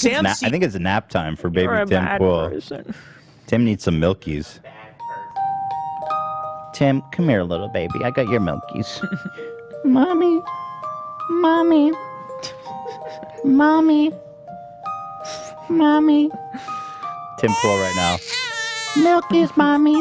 Sam, Na- I think it's nap time for baby You're Tim Tim needs some milkies. Tim, come here, little baby. I got your milkies. mommy, mommy, mommy, mommy. Tim Pool right now. Milkies, mommy.